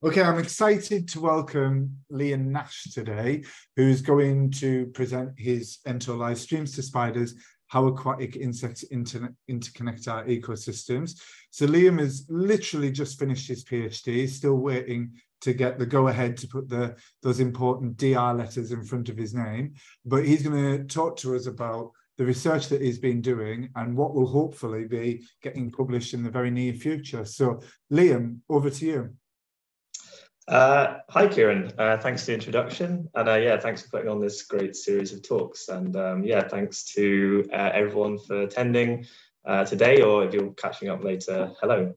Okay, I'm excited to welcome Liam Nash today, who's going to present his entoLIVE streams to spiders, how aquatic insects inter interconnect our ecosystems. So Liam has literally just finished his PhD, still waiting to get the go ahead to put the those important DR letters in front of his name. But he's going to talk to us about the research that he's been doing and what will hopefully be getting published in the very near future. So Liam, over to you. Uh, hi, Kieran. Uh, thanks for the introduction. And uh, yeah, thanks for putting on this great series of talks. And um, yeah, thanks to uh, everyone for attending uh, today, or if you're catching up later, hello.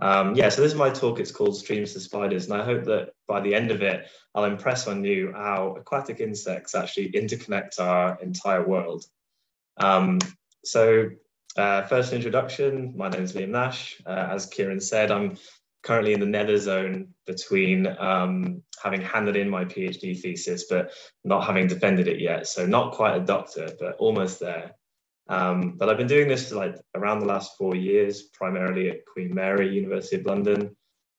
Um, yeah, so this is my talk. It's called Streams to Spiders. And I hope that by the end of it, I'll impress on you how aquatic insects actually interconnect our entire world. Um, so uh, first introduction, my name is Liam Nash. as Kieran said, I'm currently in the nether zone between um, having handed in my PhD thesis, but not having defended it yet. So not quite a doctor, but almost there. Um, but I've been doing this for like around the last four years, primarily at Queen Mary, University of London,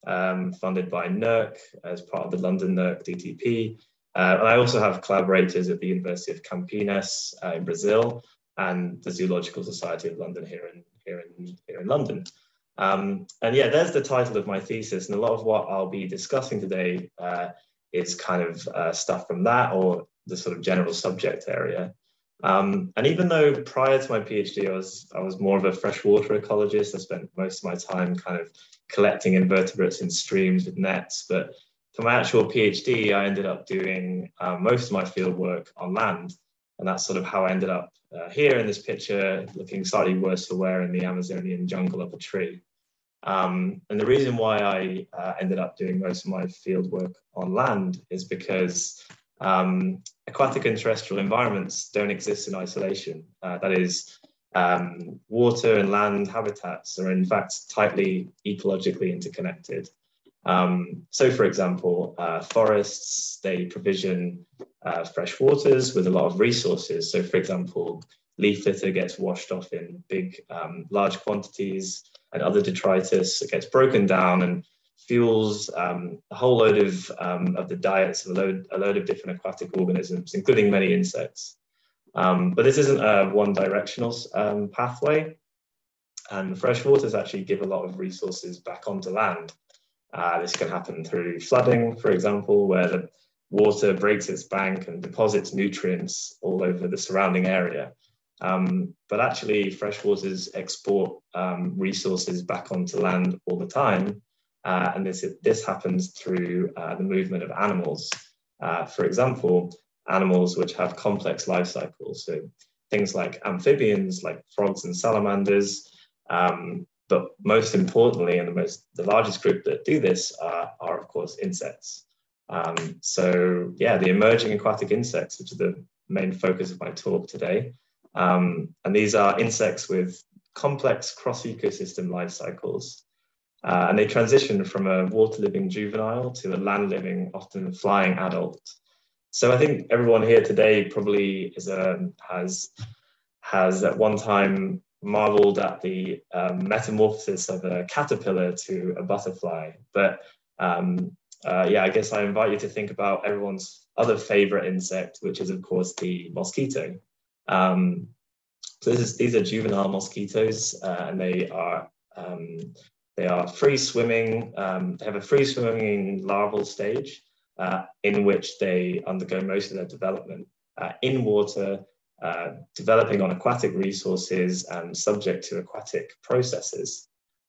um, funded by NERC as part of the London NERC DTP. Uh, and I also have collaborators at the University of Campinas uh, in Brazil and the Zoological Society of London here in, here in, here in London. Um, and yeah, there's the title of my thesis. And a lot of what I'll be discussing today uh, is kind of uh, stuff from that or the sort of general subject area. Um, and even though prior to my PhD, I was, I was more of a freshwater ecologist, I spent most of my time kind of collecting invertebrates in streams with nets. But for my actual PhD, I ended up doing uh, most of my field work on land. And that's sort of how I ended up uh, here in this picture, looking slightly worse for wear in the Amazonian jungle of a tree. Um, and the reason why I uh, ended up doing most of my field work on land is because um, aquatic and terrestrial environments don't exist in isolation. Uh, that is, um, water and land habitats are in fact tightly ecologically interconnected. Um, so for example, uh, forests, they provision uh, fresh waters with a lot of resources. So for example, leaf litter gets washed off in big, um, large quantities and other detritus gets broken down and fuels um, a whole load of, um, of the diets of a load, a load of different aquatic organisms, including many insects. Um, but this isn't a one directional um, pathway. And freshwaters actually give a lot of resources back onto land. Uh, this can happen through flooding, for example, where the water breaks its bank and deposits nutrients all over the surrounding area. Um, but actually, freshwaters export um, resources back onto land all the time. Uh, and this, this happens through uh, the movement of animals. Uh, for example, animals which have complex life cycles. So things like amphibians, like frogs and salamanders. Um, but most importantly, and the most the largest group that do this are, are of course insects. Um, so yeah, the emerging aquatic insects, which are the main focus of my talk today, um, and these are insects with complex cross-ecosystem life cycles. Uh, and they transition from a water-living juvenile to a land-living, often flying adult. So I think everyone here today probably is a, um, has, has at one time marveled at the um, metamorphosis of a caterpillar to a butterfly. But um, uh, yeah, I guess I invite you to think about everyone's other favorite insect, which is of course the mosquito. Um, so is, these are juvenile mosquitoes, uh, and they are um, they are free swimming. Um, they have a free swimming larval stage uh, in which they undergo most of their development uh, in water, uh, developing on aquatic resources and subject to aquatic processes.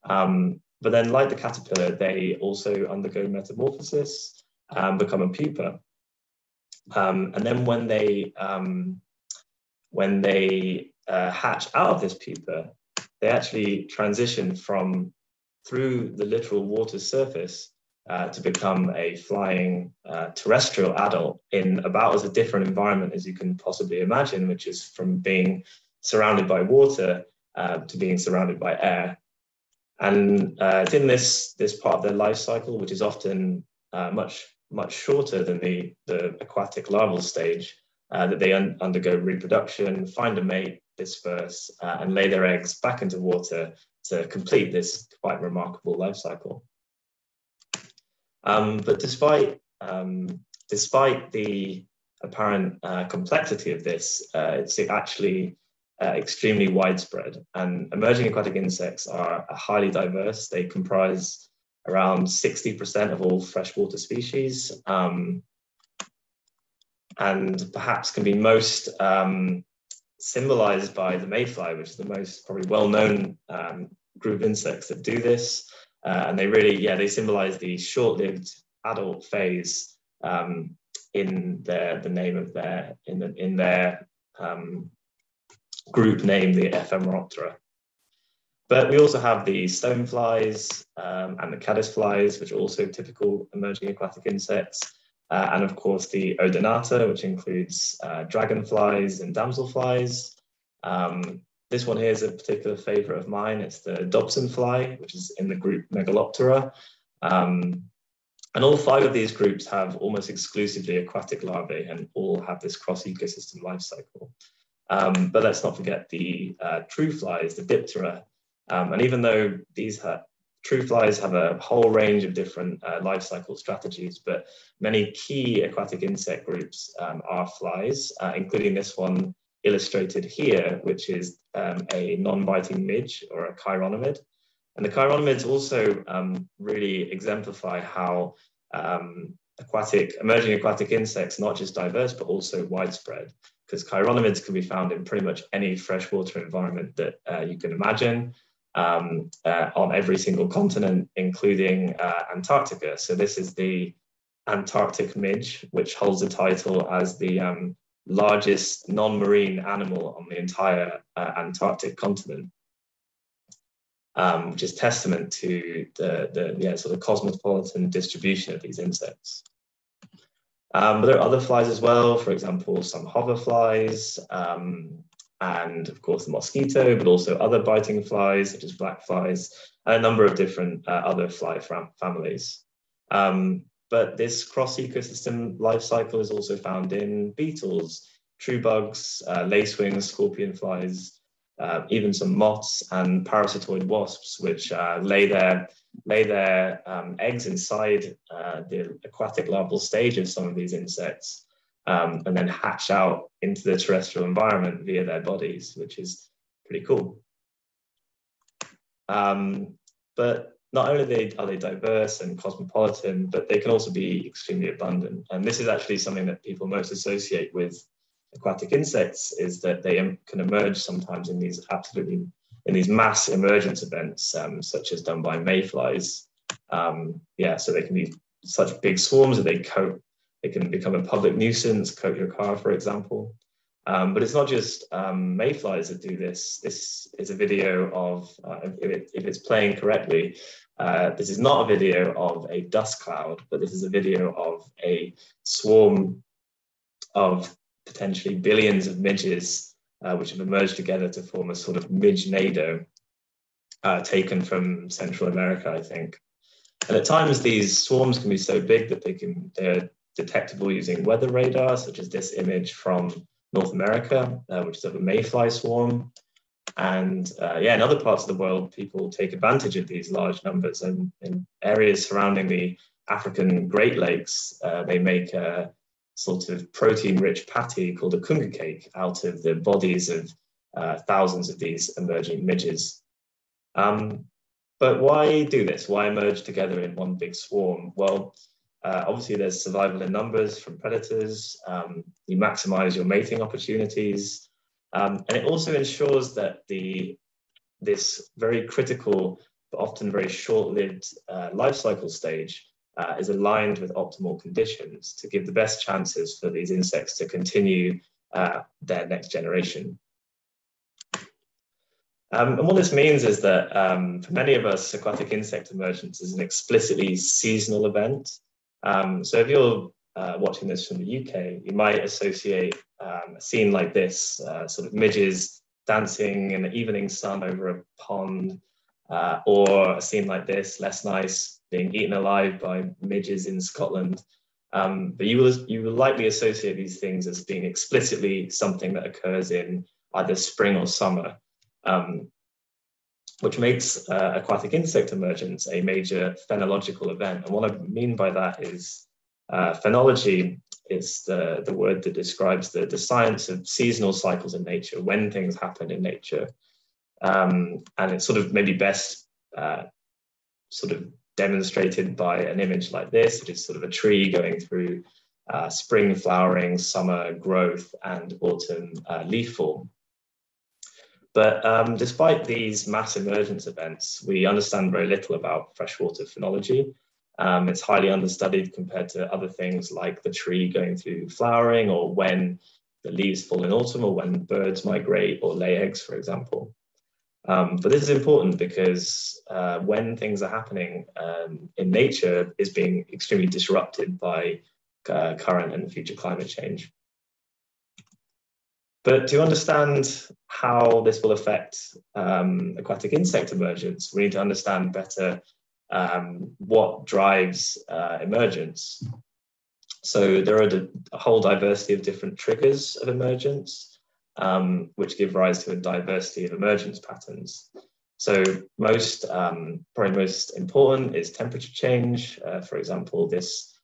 Um, but then, like the caterpillar, they also undergo metamorphosis and become a pupa. Um, and then when they um, when they uh, hatch out of this pupa, they actually transition from through the literal water surface uh, to become a flying uh, terrestrial adult in about as a different environment as you can possibly imagine, which is from being surrounded by water uh, to being surrounded by air. And uh, it's in this, this part of their life cycle, which is often uh, much, much shorter than the, the aquatic larval stage, that they un undergo reproduction, find a mate, disperse, and lay their eggs back into water to complete this quite remarkable life cycle. Um, but despite, um, despite the apparent uh, complexity of this, uh, it's actually uh, extremely widespread. And emerging aquatic insects are highly diverse. They comprise around 60% of all freshwater species. Um, and perhaps can be most um, symbolized by the mayfly, which is the most probably well-known um, group of insects that do this. Uh, and they really, yeah, they symbolize the short-lived adult phase um, in their the name of their in the in their um, group name, the Ephemeroptera. But we also have the stoneflies um, and the caddisflies, which are also typical emerging aquatic insects. Uh, and of course the Odonata, which includes uh, dragonflies and damselflies. Um, this one here is a particular favorite of mine. It's the Dobson fly, which is in the group Megaloptera. Um, and all five of these groups have almost exclusively aquatic larvae and all have this cross ecosystem life cycle. Um, but let's not forget the uh, true flies, the Diptera. Um, and even though these ha true flies have a whole range of different uh, life cycle strategies, but many key aquatic insect groups um, are flies, uh, including this one illustrated here, which is um, a non-biting midge or a chironomid. And the chironomids also um, really exemplify how um, aquatic, emerging aquatic insects, not just diverse, but also widespread, because chironomids can be found in pretty much any freshwater environment that uh, you can imagine um, uh, on every single continent, including uh, Antarctica. So this is the Antarctic midge, which holds the title as the um, largest non-marine animal on the entire uh, Antarctic continent um, which is testament to the, the yeah, sort of cosmopolitan distribution of these insects. Um, but there are other flies as well, for example, some hoverflies, um, and of course the mosquito, but also other biting flies such as black flies, and a number of different uh, other fly families. Um, but this cross ecosystem life cycle is also found in beetles, true bugs, uh, lacewings, scorpion flies, uh, even some moths and parasitoid wasps, which uh, lay their lay their um, eggs inside uh, the aquatic larval stage of some of these insects, um, and then hatch out into the terrestrial environment via their bodies, which is pretty cool. Um, but not only are they, are they diverse and cosmopolitan, but they can also be extremely abundant. And this is actually something that people most associate with aquatic insects is that they can emerge sometimes in these absolutely in these mass emergence events, um, such as done by mayflies. Um, yeah, so they can be such big swarms that they coat. They can become a public nuisance, coat your car, for example. Um, but it's not just um, mayflies that do this. This is a video of, uh, if, it, if, it's playing correctly, uh, this is not a video of a dust cloud, but this is a video of a swarm of potentially billions of midges uh, which have emerged together to form a sort of midge-nado uh, taken from Central America, I think. And at times these swarms can be so big that they can, they're detectable using weather radar, such as this image from North America, uh, which is of a mayfly swarm. And uh, yeah, in other parts of the world, people take advantage of these large numbers. And in areas surrounding the African Great Lakes, uh, they make a sort of protein rich patty called a kungu cake out of the bodies of uh, thousands of these emerging midges. Um, but why do this? Why merge together in one big swarm? Well, uh, obviously there's survival in numbers from predators. Um, you maximize your mating opportunities. Um, and it also ensures that the this very critical, but often very short-lived uh, life cycle stage uh, is aligned with optimal conditions to give the best chances for these insects to continue uh, their next generation. Um, and what this means is that um, for many of us, aquatic insect emergence is an explicitly seasonal event. Um, so if you're uh, watching this from the UK, you might associate um, a scene like this, uh, sort of midges dancing in the evening sun over a pond, uh, or a scene like this, less nice, being eaten alive by midges in Scotland. Um, but you will, you will likely associate these things as being explicitly something that occurs in either spring or summer. Um, which makes uh, aquatic insect emergence a major phenological event. And what I mean by that is uh, phenology is the, the word that describes the, the science of seasonal cycles in nature, when things happen in nature. Um, and it's sort of maybe best uh, sort of demonstrated by an image like this. It is sort of a tree going through uh, spring flowering, summer growth, and autumn uh, leaf form. But um, despite these mass emergence events, we understand very little about freshwater phenology. Um, it's highly understudied compared to other things like the tree going through flowering or when the leaves fall in autumn or when birds migrate or lay eggs, for example. Um, but this is important because uh, when things are happening um, in nature is being extremely disrupted by uh, current and future climate change. But to understand how this will affect um, aquatic insect emergence, we need to understand better um, what drives uh, emergence. So there are a whole diversity of different triggers of emergence, um, which give rise to a diversity of emergence patterns. So most, um, probably most important is temperature change. Uh, for example, this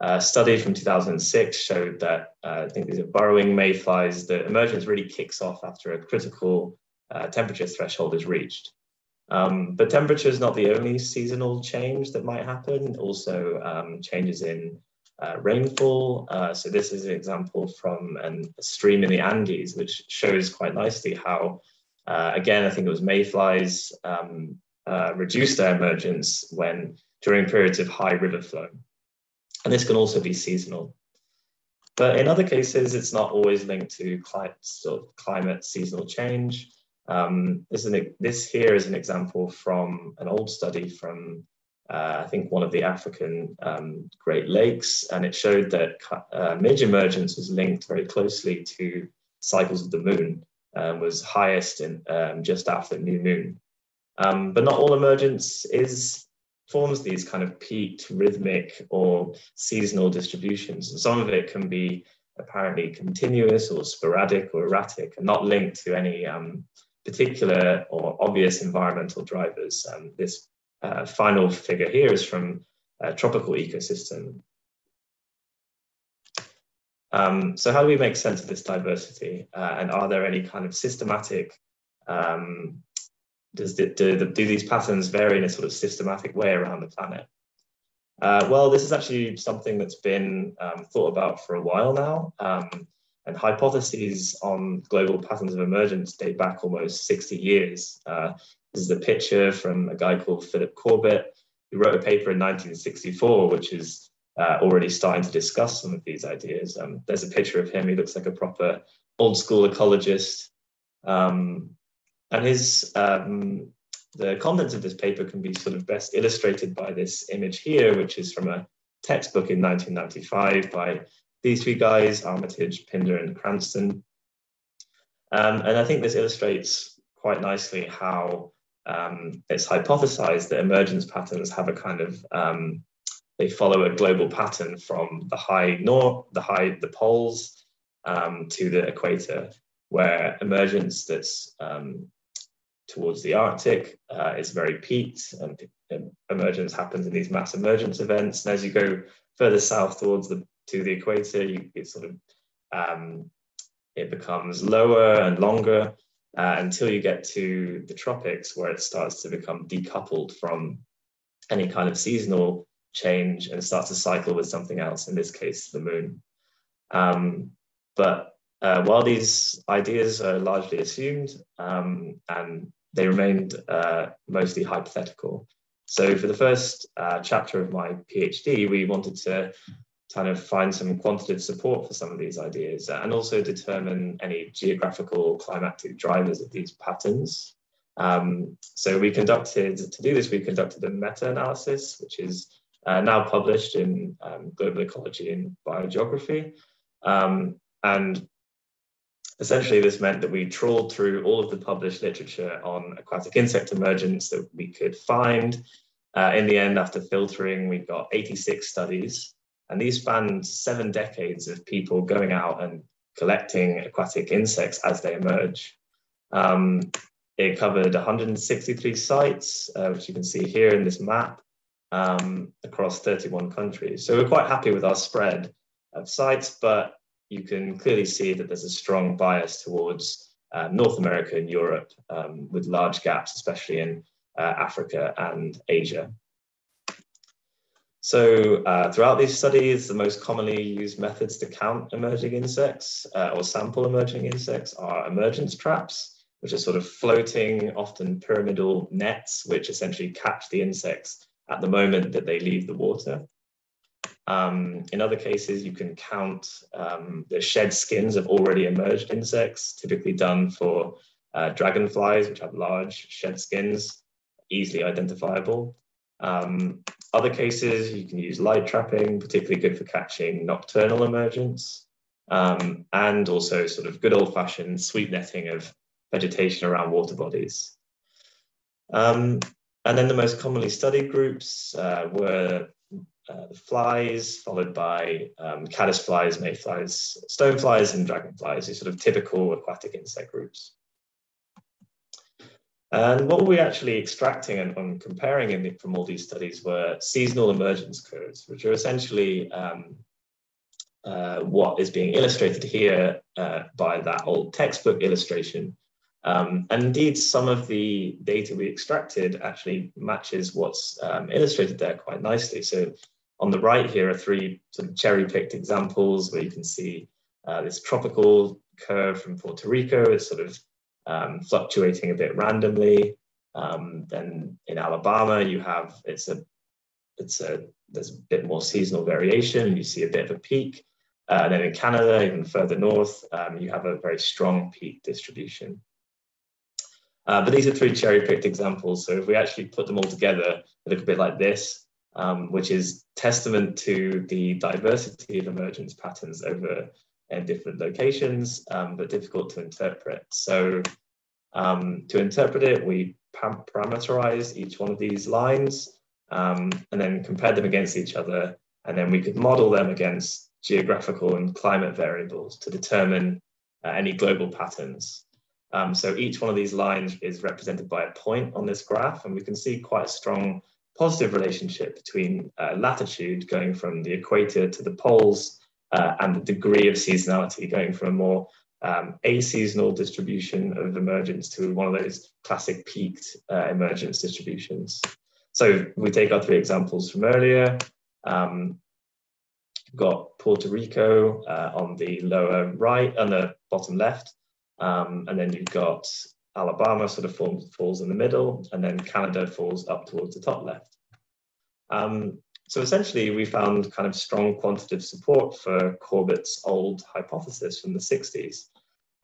uh, study from 2006 showed that uh, I think these are burrowing mayflies, the emergence really kicks off after a critical uh, temperature threshold is reached. Um, but temperature is not the only seasonal change that might happen. Also um, changes in uh, rainfall. Uh, so this is an example from an, a stream in the Andes, which shows quite nicely how, uh, again, I think it was mayflies um, uh, reduce their emergence when during periods of high river flow. And this can also be seasonal. But in other cases, it's not always linked to climate, sort of climate seasonal change. Um, this, is an, this here is an example from an old study from, uh, I think, one of the African um, Great Lakes, and it showed that uh, midge emergence was linked very closely to cycles of the moon, um, was highest in um, just after new moon. Um, but not all emergence is forms these kind of peaked rhythmic or seasonal distributions. And some of it can be apparently continuous or sporadic or erratic and not linked to any um, particular or obvious environmental drivers. Um, this uh, final figure here is from a tropical ecosystem. Um, so how do we make sense of this diversity? Uh, and are there any kind of systematic, um, does the, do, the, do these patterns vary in a sort of systematic way around the planet? Uh, well, this is actually something that's been um, thought about for a while now. Um, and hypotheses on global patterns of emergence date back almost 60 years. Uh, this is a picture from a guy called Philip Corbet, who wrote a paper in 1964, which is uh, already starting to discuss some of these ideas. Um, there's a picture of him, he looks like a proper old school ecologist. Um, and his um, the contents of this paper can be sort of best illustrated by this image here, which is from a textbook in 1995 by these three guys, Armitage, Pinder, and Cranston. Um, and I think this illustrates quite nicely how um, it's hypothesized that emergence patterns have a kind of um, they follow a global pattern from the high north, the high the poles um, to the equator, where emergence that's um, towards the Arctic uh, is very peaked, and emergence happens in these mass emergence events. And as you go further south towards the to the equator, you, it sort of um, it becomes lower and longer uh, until you get to the tropics, where it starts to become decoupled from any kind of seasonal change and starts to cycle with something else. In this case, the moon. Um, but uh, while these ideas are largely assumed um, and they remained uh, mostly hypothetical. So for the first uh, chapter of my PhD, we wanted to kind of find some quantitative support for some of these ideas and also determine any geographical climatic drivers of these patterns. Um, so we conducted, to do this, we conducted a meta-analysis, which is uh, now published in um, Global Ecology and Biogeography. Um, and essentially this meant that we trawled through all of the published literature on aquatic insect emergence that we could find. Uh, in the end, after filtering, we got 86 studies and these spanned seven decades of people going out and collecting aquatic insects as they emerge. Um, it covered 163 sites, uh, which you can see here in this map, um, across 31 countries. So we're quite happy with our spread of sites, but you can clearly see that there's a strong bias towards uh, North America and Europe, um, with large gaps, especially in uh, Africa and Asia. So uh, throughout these studies, the most commonly used methods to count emerging insects uh, or sample emerging insects are emergence traps, which are sort of floating, often pyramidal nets, which essentially catch the insects at the moment that they leave the water. Um, in other cases, you can count um, the shed skins of already emerged insects, typically done for uh, dragonflies, which have large shed skins, easily identifiable. Um, other cases, you can use light trapping, particularly good for catching nocturnal emergence, um, and also sort of good old fashioned sweep netting of vegetation around water bodies. Um, and then the most commonly studied groups uh, were uh, flies, followed by um, caddisflies, mayflies, stoneflies, and dragonflies, these sort of typical aquatic insect groups. And what we actually extracting and, and comparing in the, from all these studies were seasonal emergence curves, which are essentially um, uh, what is being illustrated here uh, by that old textbook illustration. Um, and indeed, some of the data we extracted actually matches what's um, illustrated there quite nicely. So on the right here are three sort of cherry-picked examples where you can see uh, this tropical curve from Puerto Rico. It's sort of um, fluctuating a bit randomly. Um, then in Alabama, you have it's a it's a there's a bit more seasonal variation. You see a bit of a peak. Uh, then in Canada, even further north, um, you have a very strong peak distribution. Uh, but these are three cherry-picked examples. So if we actually put them all together, they look a bit like this, um, which is testament to the diversity of emergence patterns over in different locations, um, but difficult to interpret. So um, to interpret it, we parameterize each one of these lines um, and then compare them against each other. And then we could model them against geographical and climate variables to determine uh, any global patterns. Um, so each one of these lines is represented by a point on this graph, and we can see quite a strong positive relationship between uh, latitude going from the equator to the poles uh, and the degree of seasonality going from a more um, aseasonal distribution of emergence to one of those classic peaked uh, emergence distributions. So we take our three examples from earlier. Um, got Puerto Rico uh, on the lower right, on the bottom left, um, and then you've got Alabama sort of forms, falls in the middle, and then Canada falls up towards the top left. Um, so essentially, we found kind of strong quantitative support for Corbet's old hypothesis from the 60s,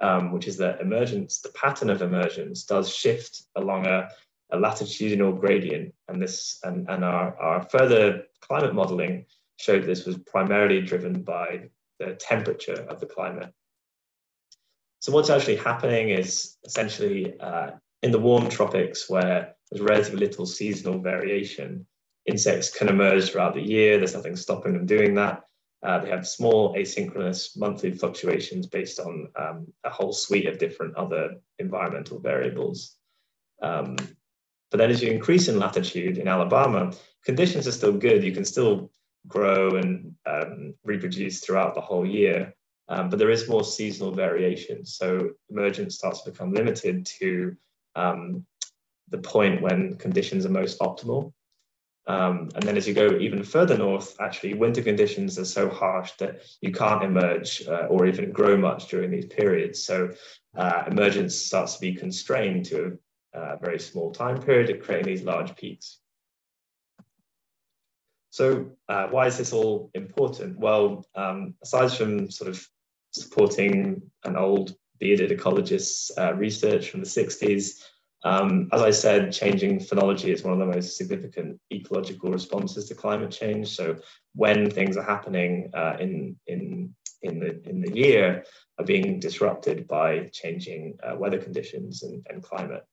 um, which is that emergence, the pattern of emergence, does shift along a, a latitudinal gradient. And this and, and our, our further climate modeling showed this was primarily driven by the temperature of the climate. So what's actually happening is essentially uh, in the warm tropics where there's relatively little seasonal variation, insects can emerge throughout the year. There's nothing stopping them doing that. Uh, they have small asynchronous monthly fluctuations based on um, a whole suite of different other environmental variables. Um, but then as you increase in latitude in Alabama, conditions are still good. You can still grow and um, reproduce throughout the whole year, um, but there is more seasonal variation. So emergence starts to become limited to um, the point when conditions are most optimal. Um, and then as you go even further north, actually winter conditions are so harsh that you can't emerge uh, or even grow much during these periods. So uh, emergence starts to be constrained to a, a very small time period, creating these large peaks. So uh, why is this all important? Well, um, aside from sort of supporting an old bearded ecologist's uh, research from the 60s, um, as I said, changing phenology is one of the most significant ecological responses to climate change. So when things are happening uh, in, in, in, the, in the year are being disrupted by changing uh, weather conditions and, and climate.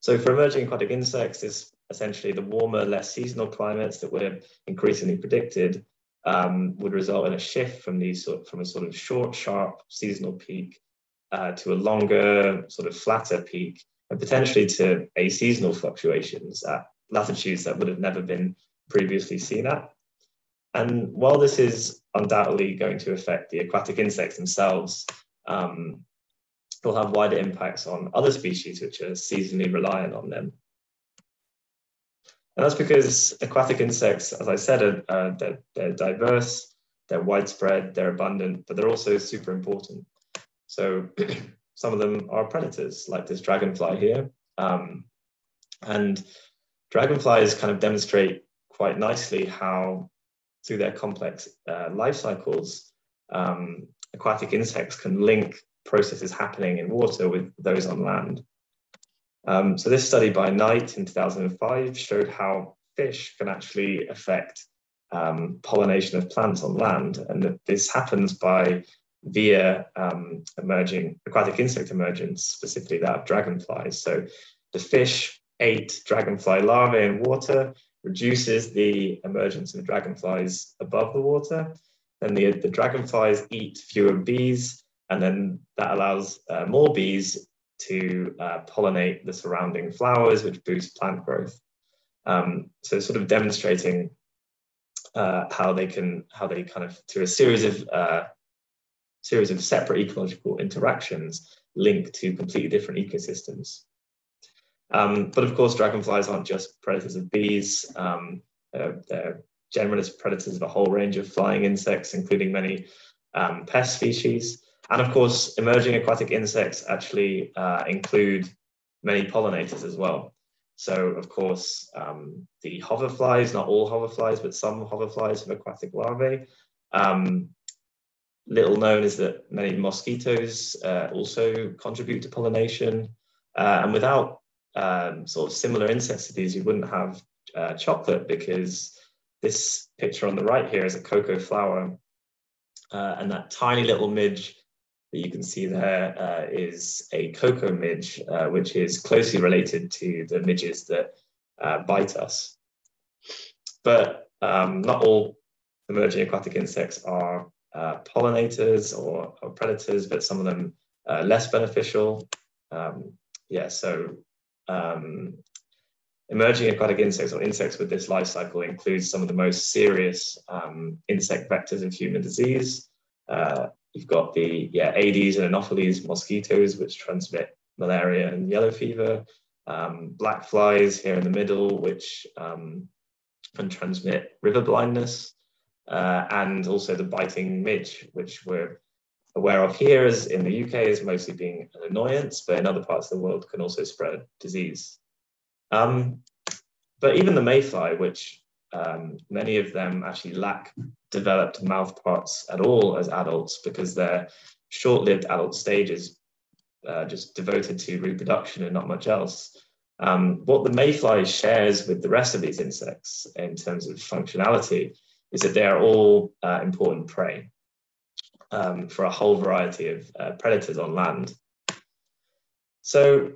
So for emerging aquatic insects, it's essentially the warmer, less seasonal climates that were increasingly predicted um, would result in a shift from these sort, from a sort of short, sharp seasonal peak uh, to a longer, sort of flatter peak, and potentially to a seasonal fluctuations at latitudes that would have never been previously seen at. And while this is undoubtedly going to affect the aquatic insects themselves, um, will have wider impacts on other species which are seasonally reliant on them. And that's because aquatic insects, as I said, are, uh, they're, they're diverse, they're widespread, they're abundant, but they're also super important. So some of them are predators, like this dragonfly here. Um, and dragonflies kind of demonstrate quite nicely how, through their complex uh, life cycles, um, aquatic insects can link processes happening in water with those on land. Um, so this study by Knight in 2005 showed how fish can actually affect um, pollination of plants on land, and that this happens by via um, emerging aquatic insect emergence, specifically that of dragonflies. So the fish ate dragonfly larvae in water, reduces the emergence of dragonflies above the water. Then the, the dragonflies eat fewer bees, and then that allows uh, more bees to uh, pollinate the surrounding flowers, which boost plant growth. Um, so sort of demonstrating uh, how they can, how they kind of, through a series of uh, series of separate ecological interactions, linked to completely different ecosystems. Um, but of course, dragonflies aren't just predators of bees. Um, they're, they're, generalist predators of a whole range of flying insects, including many um, pest species. And of course, emerging aquatic insects actually uh, include many pollinators as well. So of course, um, the hoverflies, not all hoverflies, but some hoverflies have aquatic larvae. Um, little known is that many mosquitoes uh, also contribute to pollination. Uh, and without um, sort of similar insects to these, you wouldn't have uh, chocolate because this picture on the right here is a cocoa flower. Uh, and that tiny little midge that you can see there uh, is a cocoa midge, uh, which is closely related to the midges that bite us. But um, not all emerging aquatic insects are uh, pollinators or, or, predators, but some of them uh, less beneficial. Um, yeah, so um, emerging aquatic insects or insects with this life cycle includes some of the most serious um, insect vectors of human disease. Uh, You've got the yeah, Aedes and Anopheles mosquitoes, which transmit malaria and yellow fever. Um, black flies here in the middle, which um, can transmit river blindness. Uh, and also the biting midge, which we're aware of here as in the UK is mostly being an annoyance, but in other parts of the world can also spread disease. Um, but even the mayfly, which um, many of them actually lack developed mouth parts at all as adults because they're short-lived adult stages uh, just devoted to reproduction and not much else. Um, what the mayfly shares with the rest of these insects in terms of functionality is that they are all uh, important prey um, for a whole variety of uh, predators on land. So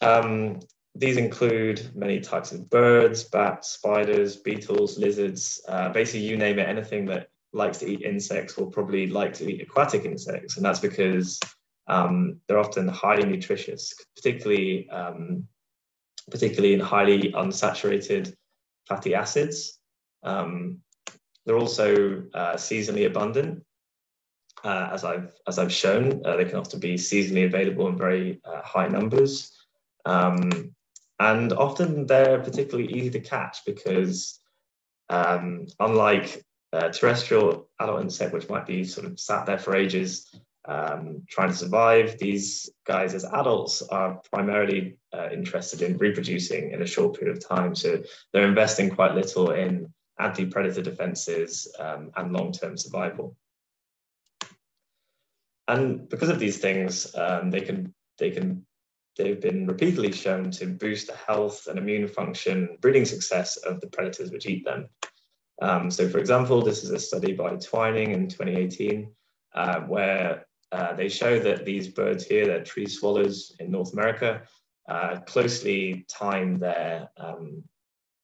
um, these include many types of birds, bats, spiders, beetles, lizards, uh, basically you name it, anything that likes to eat insects will probably like to eat aquatic insects. And that's because um, they're often highly nutritious, particularly, um, particularly in highly unsaturated fatty acids. Um, they're also uh, seasonally abundant. Uh, as I've as I've shown, uh, they can often be seasonally available in very uh, high numbers. Um, and often they're particularly easy to catch because um, unlike uh, terrestrial adult insect, which might be sort of sat there for ages um, trying to survive, these guys as adults are primarily uh, interested in reproducing in a short period of time. So they're investing quite little in anti-predator defenses um, and long-term survival. And because of these things, um, they can they can they've been repeatedly shown to boost the health and immune function, breeding success of the predators which eat them. Um, so for example, this is a study by Twining in 2018, uh, where uh, they show that these birds here, they're tree swallows in North America, uh, closely time their um,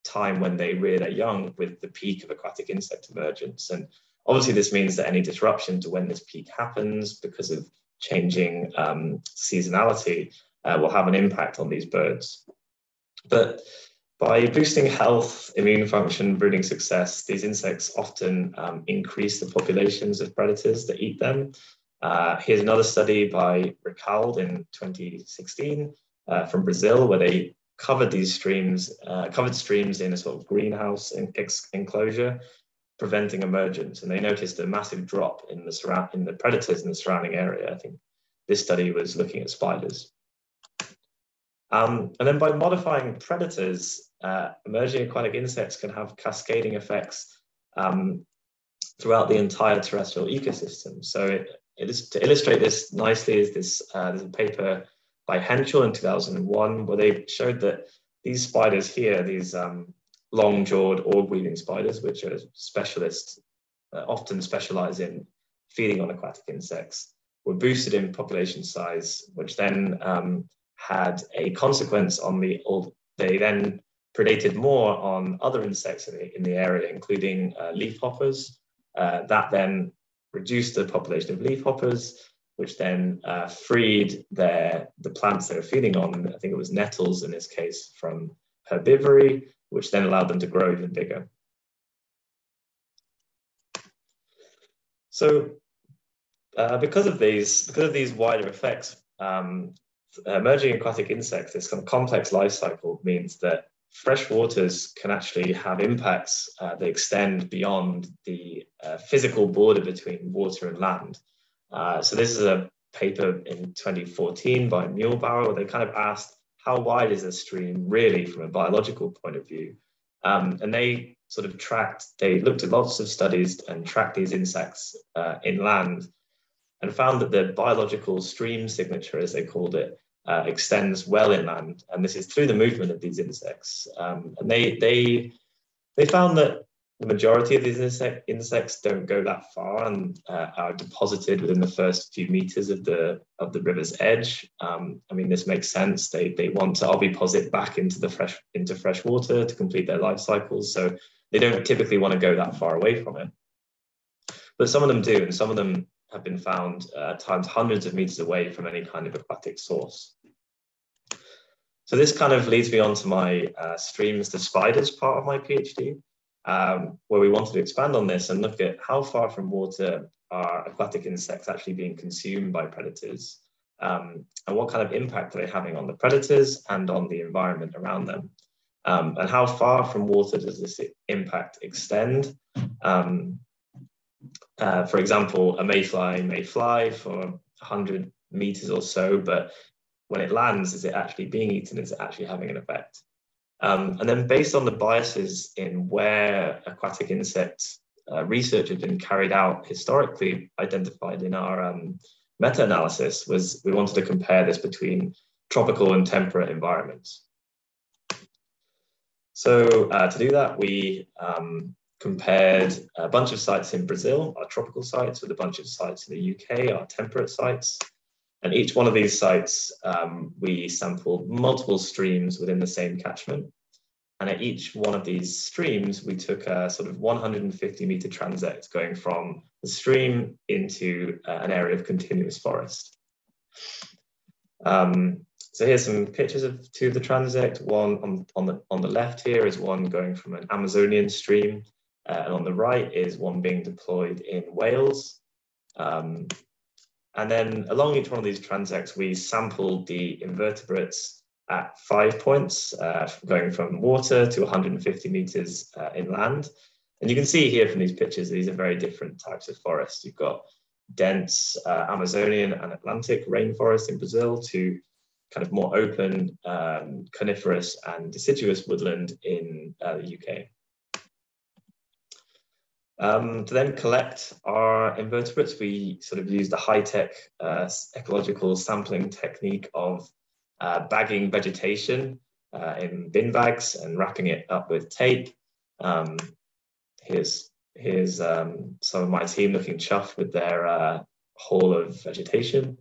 time when they rear their young with the peak of aquatic insect emergence. And obviously this means that any disruption to when this peak happens because of changing um, seasonality uh, will have an impact on these birds. But by boosting health, immune function, breeding success, these insects often um, increase the populations of predators that eat them. Uh, here's another study by Recalde in 2016 uh, from Brazil, where they covered these streams, uh, covered streams in a sort of greenhouse enclosure, preventing emergence. And they noticed a massive drop in the surround in the predators in the surrounding area. I think this study was looking at spiders. Um, and then by modifying predators, uh, emerging aquatic insects can have cascading effects um, throughout the entire terrestrial ecosystem. So it, it is, to illustrate this nicely is this, uh, there's a paper by Henschel in 2001 where they showed that these spiders here, these um, long-jawed orb-weaving spiders, which are specialists, uh, often specialize in feeding on aquatic insects, were boosted in population size, which then um, had a consequence on the old, they then predated more on other insects in the, in the area, including uh, leafhoppers. Uh, that then reduced the population of leafhoppers, which then uh, freed their, the plants they were feeding on, I think it was nettles in this case, from herbivory, which then allowed them to grow even bigger. So uh, because of these, because of these wider effects, um, emerging aquatic insects, this kind of complex life cycle means that fresh waters can actually have impacts uh, that extend beyond the uh, physical border between water and land. Uh, so this is a paper in 2014 by Muehlbauer where they kind of asked how wide is a stream really from a biological point of view? Um, and they sort of tracked, they looked at lots of studies and tracked these insects uh, inland and found that the biological stream signature, as they called it, uh, extends well inland, and this is through the movement of these insects. Um, and they they they found that the majority of these insect, insects don't go that far and uh, are deposited within the first few meters of the of the river's edge. Um, I mean, this makes sense. They they want to oviposit back into the fresh into fresh water to complete their life cycles, so they don't typically want to go that far away from it. But some of them do, and some of them have been found uh, times hundreds of meters away from any kind of aquatic source. So this kind of leads me on to my uh, streams to spiders part of my PhD, um, where we wanted to expand on this and look at how far from water are aquatic insects actually being consumed by predators, um, and what kind of impact are they having on the predators and on the environment around them. Um, and how far from water does this impact extend? Um, uh, for example, a mayfly may fly for 100 meters or so, but when it lands, is it actually being eaten? Is it actually having an effect? Um, and then based on the biases in where aquatic insect uh, research has been carried out historically identified in our um, meta-analysis was we wanted to compare this between tropical and temperate environments. So uh, to do that, we um, compared a bunch of sites in Brazil, our tropical sites, with a bunch of sites in the UK, our temperate sites. And each one of these sites, um, we sampled multiple streams within the same catchment. And at each one of these streams, we took a sort of 150 meter transect going from the stream into uh, an area of continuous forest. Um, so here's some pictures of two of the transect. One on, on, the, on the left here is one going from an Amazonian stream uh, and on the right is one being deployed in Wales. Um, and then along each one of these transects, we sampled the invertebrates at five points, uh, going from water to 150 meters uh, inland. And you can see here from these pictures, these are very different types of forests. You've got dense uh, Amazonian and Atlantic rainforest in Brazil to kind of more open um, coniferous and deciduous woodland in uh, the UK. Um, to then collect our invertebrates, we sort of use the high-tech uh, ecological sampling technique of uh, bagging vegetation uh, in bin bags and wrapping it up with tape. Um, here's here's um, some of my team looking chuffed with their uh, haul of vegetation.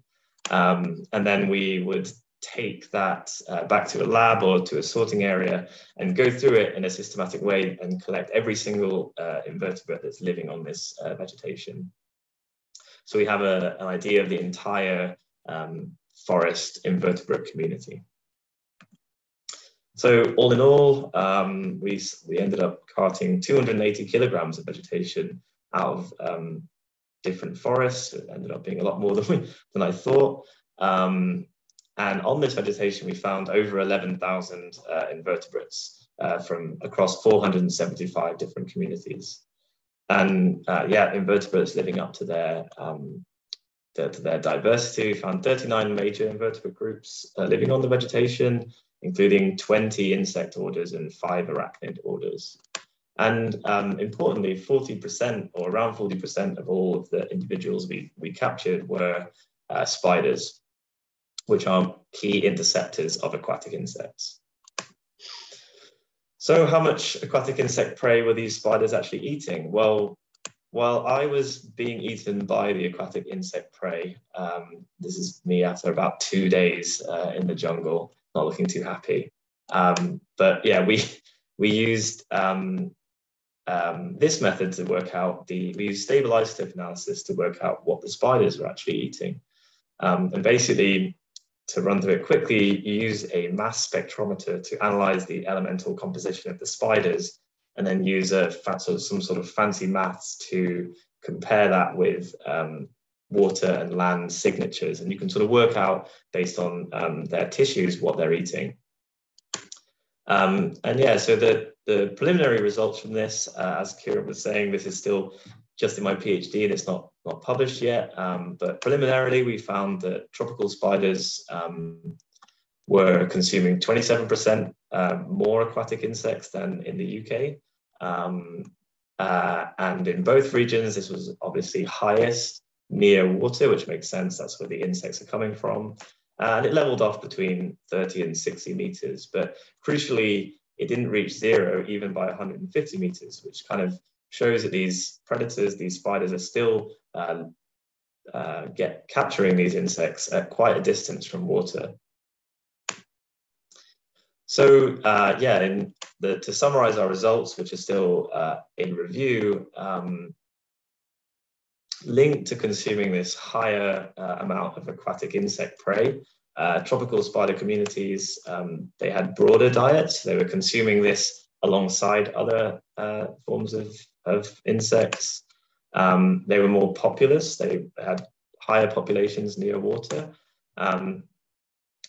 Um, and then we would take that uh, back to a lab or to a sorting area and go through it in a systematic way and collect every single uh, invertebrate that's living on this uh, vegetation. So we have a, an idea of the entire um, forest invertebrate community. So all in all, um, we, we ended up carting 280 kilograms of vegetation out of um, different forests. It ended up being a lot more than, we, than I thought. Um, and on this vegetation, we found over 11,000 uh, invertebrates uh, from across 475 different communities. And uh, yeah, invertebrates living up to their, um, to, to their diversity. We found 39 major invertebrate groups uh, living on the vegetation, including 20 insect orders and five arachnid orders. And um, importantly, 40% or around 40% of all of the individuals we, we captured were uh, spiders, which are key interceptors of aquatic insects. So how much aquatic insect prey were these spiders actually eating? Well, while I was being eaten by the aquatic insect prey, um, this is me after about two days uh, in the jungle, not looking too happy. Um, but yeah, we we used um, um, this method to work out the we used stable isotope analysis to work out what the spiders were actually eating. Um, and basically, to run through it quickly, you use a mass spectrometer to analyze the elemental composition of the spiders, and then use a some sort of fancy maths to compare that with um, water and land signatures. And you can sort of work out based on um, their tissues what they're eating. Um, and yeah, so the, the preliminary results from this, uh, as Kieran was saying, this is still just in my PhD and it's not, not published yet. Um, but preliminarily, we found that tropical spiders um, were consuming 27% uh, more aquatic insects than in the UK. Um, uh, and in both regions, this was obviously highest near water, which makes sense. That's where the insects are coming from. Uh, and it leveled off between 30 and 60 meters. But crucially, it didn't reach zero even by 150 meters, which kind of shows that these predators, these spiders, are still um, uh, get capturing these insects at quite a distance from water. So uh, yeah, the, to summarize our results, which are still uh, in review, um, linked to consuming this higher uh, amount of aquatic insect prey, uh, tropical spider communities, um, they had broader diets. They were consuming this alongside other uh, forms of, of insects. Um, they were more populous. They had higher populations near water. Um,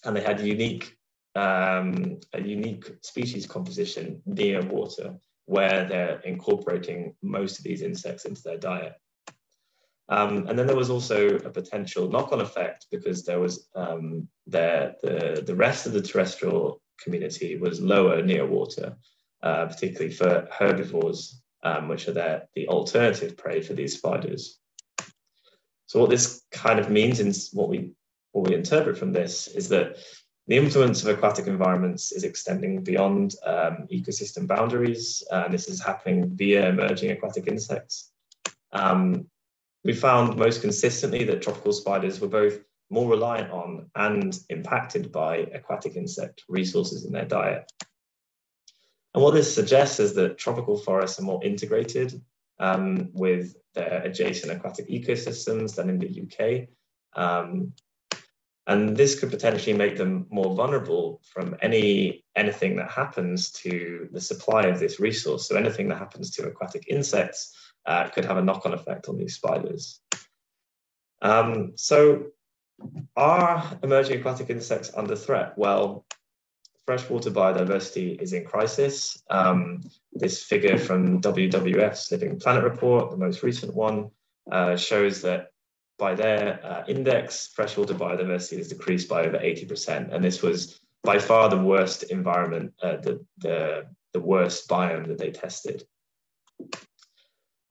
and they had unique, um, a unique species composition near water where they're incorporating most of these insects into their diet. Um, and then there was also a potential knock-on effect because there was um, there, the, the rest of the terrestrial community was lower near water, uh, particularly for herbivores, um, which are there, the alternative prey for these spiders. So what this kind of means and what we, what we interpret from this is that the influence of aquatic environments is extending beyond um, ecosystem boundaries, and this is happening via emerging aquatic insects. Um, we found most consistently that tropical spiders were both more reliant on and impacted by aquatic insect resources in their diet. And what this suggests is that tropical forests are more integrated um, with their adjacent aquatic ecosystems than in the UK. Um, and this could potentially make them more vulnerable from any anything that happens to the supply of this resource. So anything that happens to aquatic insects uh, could have a knock-on effect on these spiders. Um, so are emerging aquatic insects under threat? Well, freshwater biodiversity is in crisis. Um, this figure from WWF's Living Planet report, the most recent one, uh, shows that by their uh, index, freshwater biodiversity has decreased by over 80%. And this was by far the worst environment, uh, the, the, the worst biome that they tested.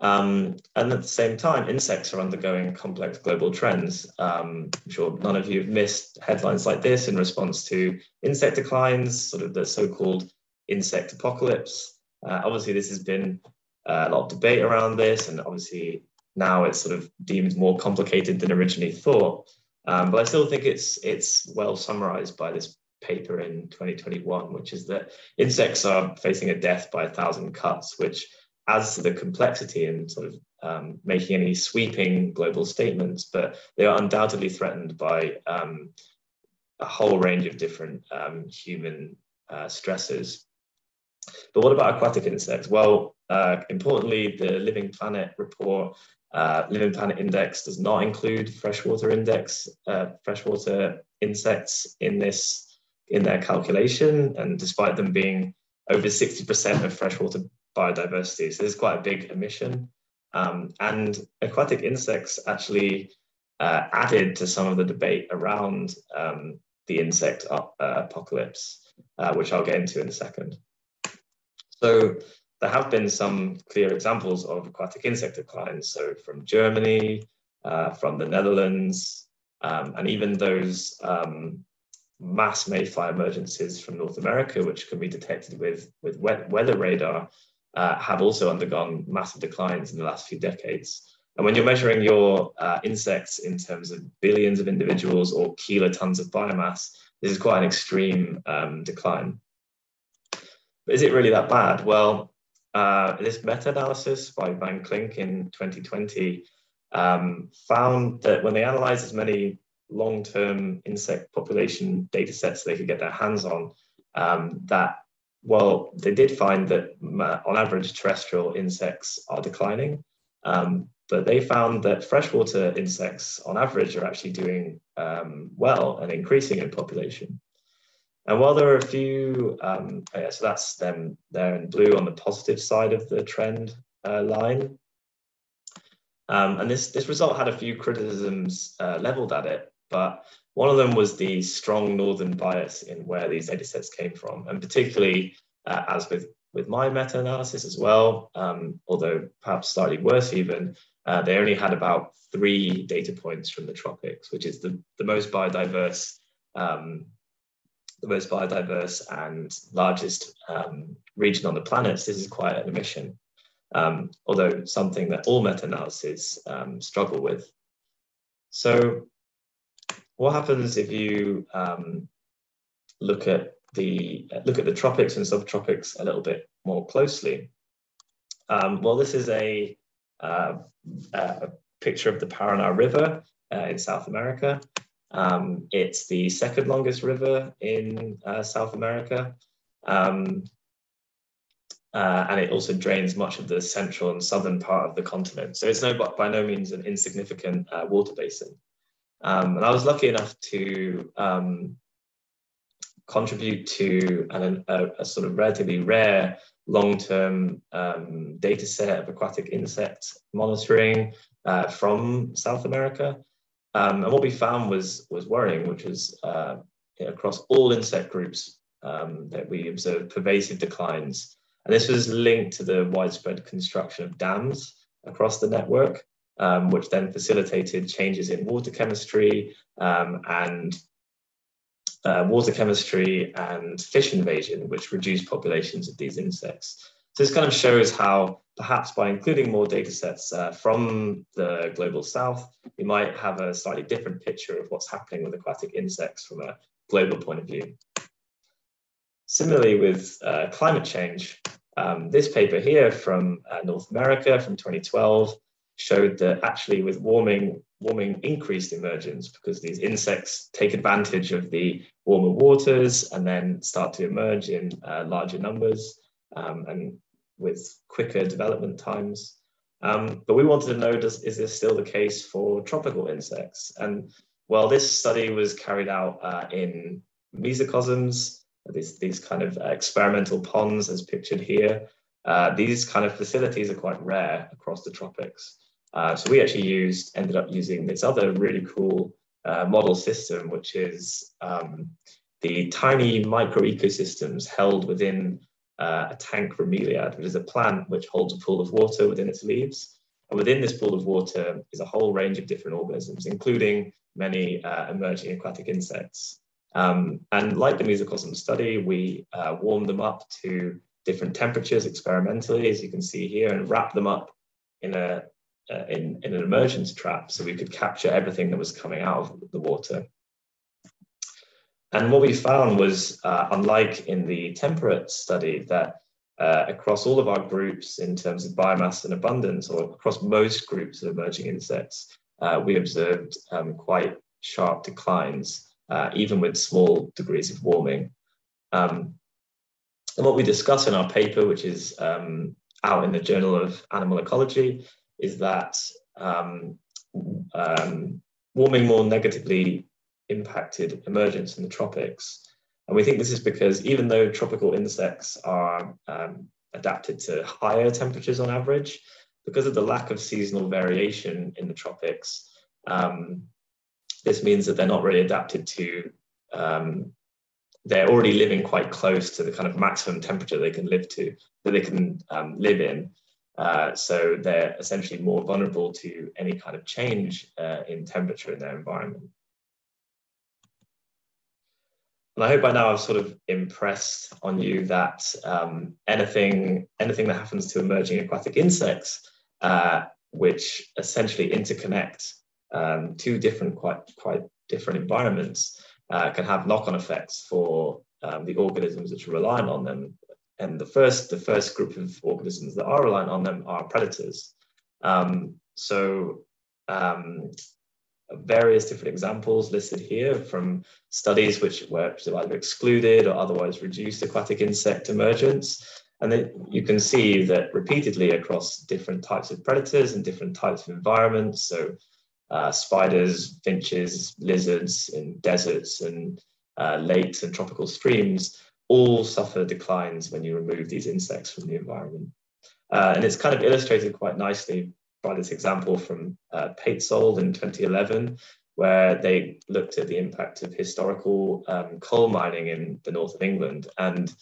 Um, and at the same time, insects are undergoing complex global trends. Um, I'm sure none of you have missed headlines like this in response to insect declines, sort of the so-called insect apocalypse. Uh, obviously, this has been uh, a lot of debate around this, and obviously now it's sort of deemed more complicated than originally thought. Um, but I still think it's it's well summarized by this paper in 2021, which is that insects are facing a death by a thousand cuts, which adds to the complexity and sort of um, making any sweeping global statements, but they are undoubtedly threatened by um, a whole range of different um, human uh, stresses. But what about aquatic insects? Well, uh, importantly, the Living Planet report, uh, Living Planet Index does not include freshwater index, uh, freshwater insects in this in their calculation, and despite them being over 60% of freshwater biodiversity, so this is quite a big emission. Um, and aquatic insects actually uh, added to some of the debate around um, the insect uh, apocalypse, uh, which I'll get into in a second. So there have been some clear examples of aquatic insect declines. So from Germany, uh, from the Netherlands, um, and even those um, mass mayfly emergencies from North America, which can be detected with, with weather radar, uh, have also undergone massive declines in the last few decades. And when you're measuring your uh, insects in terms of billions of individuals or kilotons of biomass, this is quite an extreme um, decline. But is it really that bad? Well, uh, this meta-analysis by Van Klink in 2020 um, found that when they analyzed as many long-term insect population data sets they could get their hands on, um, that well, they did find that on average terrestrial insects are declining, um, but they found that freshwater insects on average are actually doing um, well and increasing in population. And while there are a few, um, oh yeah, so that's them there in blue on the positive side of the trend uh, line. Um, and this, this result had a few criticisms uh, leveled at it, but one of them was the strong northern bias in where these data sets came from, and particularly uh, as with, with my meta-analysis as well, um, although perhaps slightly worse even, uh, they only had about three data points from the tropics, which is the, the most biodiverse um, the most biodiverse and largest um, region on the planet, so this is quite an omission, um, although something that all meta-analyses um, struggle with. So what happens if you um, look at the look at the tropics and subtropics a little bit more closely? Um, well, this is a, uh, a picture of the Paraná River uh, in South America. Um, it's the second longest river in uh, South America. Um, uh, and it also drains much of the central and southern part of the continent. So it's no, by no means an insignificant uh, water basin. Um, and I was lucky enough to um, contribute to an, a, a, sort of relatively rare long-term um, data set of aquatic insect monitoring uh, from South America. Um, and what we found was, was worrying, which was uh, across all insect groups um, that we observed pervasive declines. And this was linked to the widespread construction of dams across the network, um, which then facilitated changes in water chemistry um, and uh, water chemistry and fish invasion, which reduced populations of these insects. So this kind of shows how perhaps by including more data sets uh, from the global south, we might have a slightly different picture of what's happening with aquatic insects from a global point of view. Similarly with uh, climate change, um, this paper here from uh, North America from 2012 showed that actually with warming, warming increased emergence because these insects take advantage of the warmer waters and then start to emerge in uh, larger numbers um, and with quicker development times. Um, but we wanted to know, does, is this still the case for tropical insects? And well, this study was carried out uh, in mesocosms, these, these kind of experimental ponds as pictured here. Uh, these kind of facilities are quite rare across the tropics. Uh, so we actually used, ended up using this other really cool uh, model system, which is um, the tiny micro ecosystems held within uh, a tank bromeliad, which is a plant which holds a pool of water within its leaves. And within this pool of water is a whole range of different organisms, including many uh, emerging aquatic insects. Um, and like the mesocosm study, we uh, warmed them up to different temperatures experimentally, as you can see here, and wrap them up in a uh, in, in an emergence trap so we could capture everything that was coming out of the water. And what we found was, uh, unlike in the temperate study, that uh, across all of our groups in terms of biomass and abundance, or across most groups of emerging insects, uh, we observed um, quite sharp declines, uh, even with small degrees of warming. Um, and what we discuss in our paper, which is um, out in the Journal of Animal Ecology, is that um, um, warming more negatively impacted emergence in the tropics. And we think this is because even though tropical insects are um, adapted to higher temperatures on average, because of the lack of seasonal variation in the tropics, um, this means that they're not really adapted to, um, they're already living quite close to the kind of maximum temperature they can live to, that they can um, live in. Uh, so they're essentially more vulnerable to any kind of change uh, in temperature in their environment. And I hope by now I've sort of impressed on you that um, anything, anything that happens to emerging aquatic insects, uh, which essentially interconnect um, two different, quite, quite different environments, uh, can have knock-on effects for um, the organisms which are reliant on them. And the first, the first group of organisms that are reliant on them are predators. Um, so um, various different examples listed here from studies which were either excluded or otherwise reduced aquatic insect emergence. And then you can see that repeatedly across different types of predators and different types of environments. So uh, spiders, finches, lizards in deserts and uh, lakes and tropical streams all suffer declines when you remove these insects from the environment. Uh, and it's kind of illustrated quite nicely by this example from uh, Paetzold in 2011, where they looked at the impact of historical um, coal mining in the north of England. And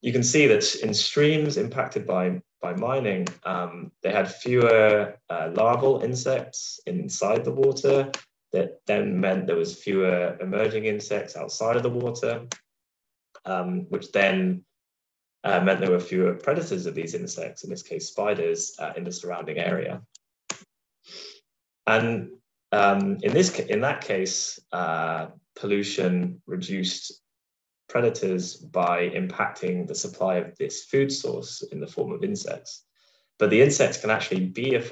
you can see that in streams impacted by, by mining, um, they had fewer uh, larval insects inside the water. That then meant there was fewer emerging insects outside of the water, um, which then uh, meant there were fewer predators of these insects, in this case spiders, uh, in the surrounding area. And um, in this in that case, uh, pollution reduced predators by impacting the supply of this food source in the form of insects. But the insects can actually be a,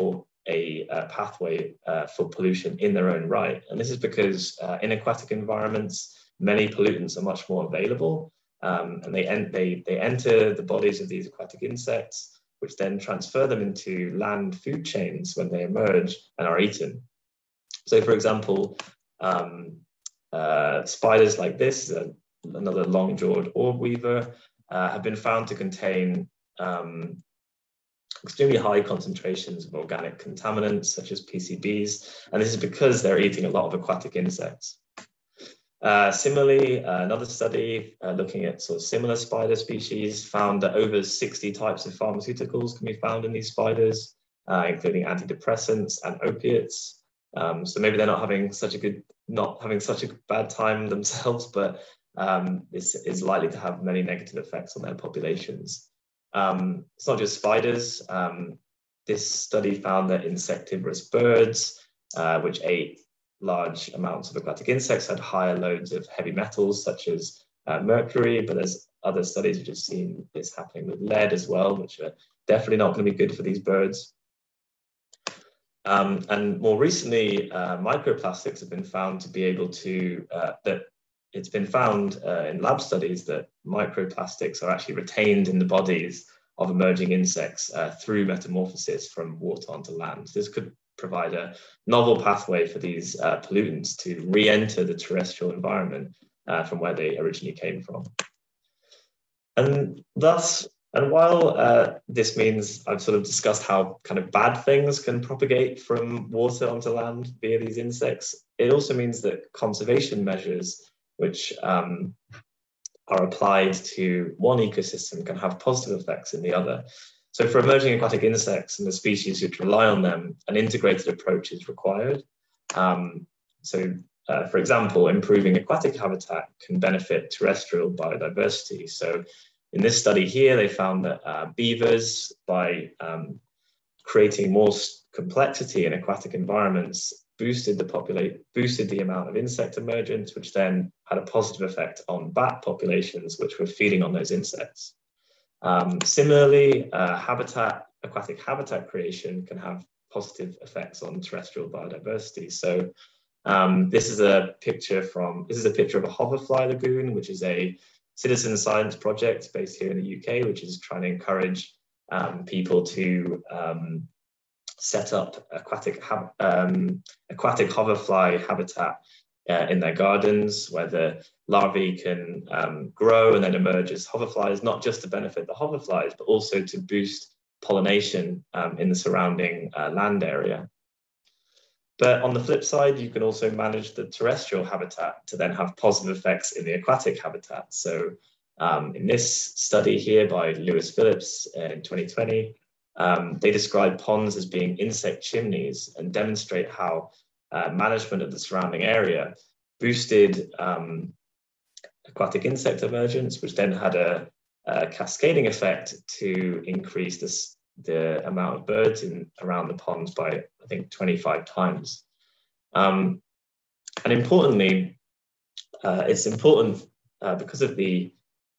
a, a pathway uh, for pollution in their own right. And this is because uh, in aquatic environments, many pollutants are much more available um, and they, en they, they enter the bodies of these aquatic insects, which then transfer them into land food chains when they emerge and are eaten. So for example, um, uh, spiders like this, uh, another long-jawed orb weaver, uh, have been found to contain um, extremely high concentrations of organic contaminants such as PCBs, and this is because they're eating a lot of aquatic insects. Uh, similarly, uh, another study uh, looking at sort of similar spider species found that over 60 types of pharmaceuticals can be found in these spiders, uh, including antidepressants and opiates. Um, so maybe they're not having such a good, not having such a bad time themselves, but um, this is likely to have many negative effects on their populations. Um, it's not just spiders. Um, this study found that insectivorous birds, uh, which ate large amounts of aquatic insects had higher loads of heavy metals such as uh, mercury, but there's other studies which have seen this happening with lead as well, which are definitely not going to be good for these birds. Um, and more recently, uh, microplastics have been found to be able to, uh, that it's been found uh, in lab studies that microplastics are actually retained in the bodies of emerging insects uh, through metamorphosis from water onto land. This could provide a novel pathway for these uh, pollutants to re-enter the terrestrial environment uh, from where they originally came from. And thus, and while uh, this means I've sort of discussed how kind of bad things can propagate from water onto land via these insects, it also means that conservation measures, which um, are applied to one ecosystem, can have positive effects in the other. So for emerging aquatic insects and the species which rely on them, an integrated approach is required. Um, so uh, for example, improving aquatic habitat can benefit terrestrial biodiversity. So in this study here, they found that uh, beavers, by um, creating more complexity in aquatic environments, boosted the boosted the amount of insect emergence, which then had a positive effect on bat populations, which were feeding on those insects. Um, similarly, uh, habitat, aquatic habitat creation can have positive effects on terrestrial biodiversity. So um, this is a picture from, this is a picture of a hoverfly lagoon, which is a citizen science project based here in the UK, which is trying to encourage um, people to um, set up aquatic, um, aquatic hoverfly habitat uh, in their gardens where the larvae can um, grow and then emerge as hoverflies, not just to benefit the hoverflies, but also to boost pollination um, in the surrounding uh, land area. But on the flip side, you can also manage the terrestrial habitat to then have positive effects in the aquatic habitat. So um, in this study here by Lewis Phillips in 2020, um, they describe ponds as being insect chimneys and demonstrate how uh, management of the surrounding area boosted um, aquatic insect emergence, which then had a, a cascading effect to increase this, the amount of birds in around the ponds by, I think, 25 times. Um, and importantly, uh, it's important uh, because of the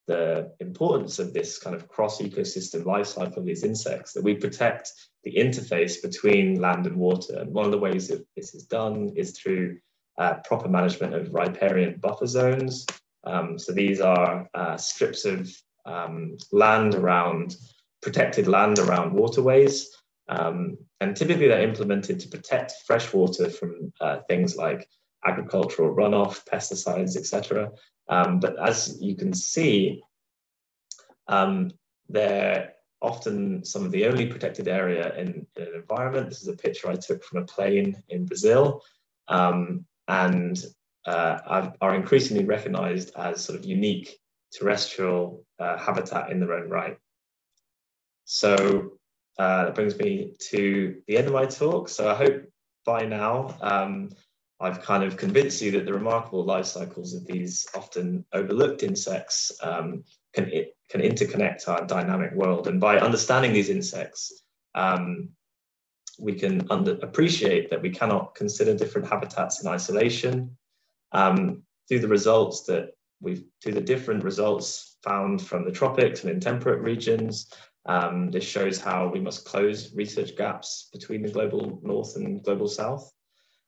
the importance of this kind of cross ecosystem life cycle of these insects that we protect the interface between land and water. And one of the ways that this is done is through uh, proper management of riparian buffer zones. Um, so these are uh, strips of um, land around, protected land around waterways. Um, and typically they're implemented to protect fresh water from uh, things like agricultural runoff, pesticides, etc. Um, but as you can see, um, they're often some of the only protected area in, in, an environment. This is a picture I took from a plane in Brazil um, and uh, are increasingly recognized as sort of unique terrestrial uh, habitat in their own right. So uh, that brings me to the end of my talk. So I hope by now um, I've kind of convinced you that the remarkable life cycles of these often overlooked insects um, can, can interconnect our dynamic world. And by understanding these insects, um, we can under, appreciate that we cannot consider different habitats in isolation. Um, through the results that we've, through the different results found from the tropics and in temperate regions, um, this shows how we must close research gaps between the global north and global south.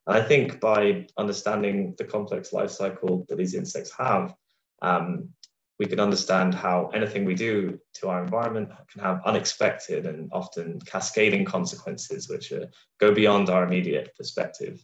And I think by understanding the complex life cycle that these insects have, um, we can understand how anything we do to our environment can have unexpected and often cascading consequences which are, go beyond our immediate perspective.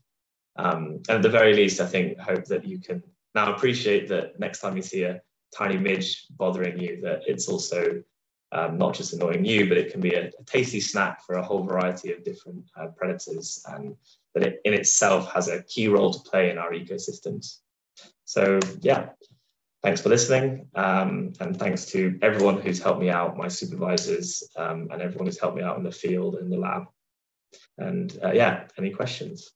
Um, and at the very least, I think, hope that you can now appreciate that next time you see a tiny midge bothering you, that it's also um, not just annoying you, but it can be a, a, tasty snack for a whole variety of different uh, predators and that it in itself has a key role to play in our ecosystems. So yeah, thanks for listening. Um, and thanks to everyone who's helped me out, my supervisors um, and everyone who's helped me out in the field and the lab. And uh, yeah, any questions?